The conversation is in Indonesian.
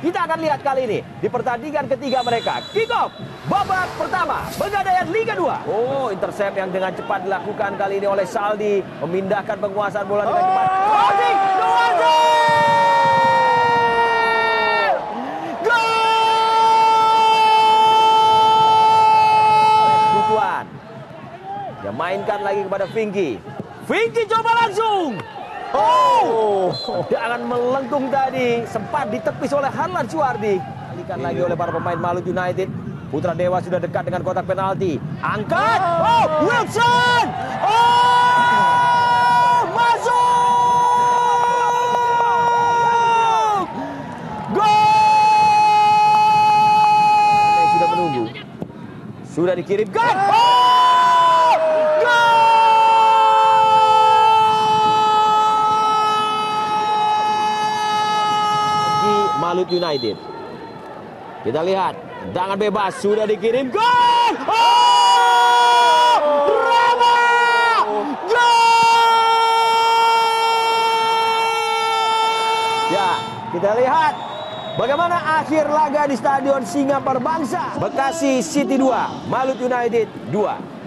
Kita akan lihat kali ini di pertandingan ketiga mereka. Kick off babak pertama Pegadaian Liga 2. Oh, intercept yang dengan cepat dilakukan kali ini oleh Saldi memindahkan penguasaan bola dengan cepat. Crossing, Gol! Dia mainkan lagi kepada Vinky. Vinky coba langsung. Oh, dia akan melengkung tadi. Sempat ditepis oleh Harlan Suardi. Kalikan lagi oleh para pemain Malut United. Putra Dewa sudah dekat dengan kotak penalti. Angkat. Oh, Wilson. Oh, masuk. Gol. Sudah menunggu. Sudah dikirimkan. Oh, Malut United. Kita lihat, tendangan bebas sudah dikirim gol. Oh! Ya, kita lihat bagaimana akhir laga di Stadion Singa Perbangsa. Bekasi City 2, Malut United 2.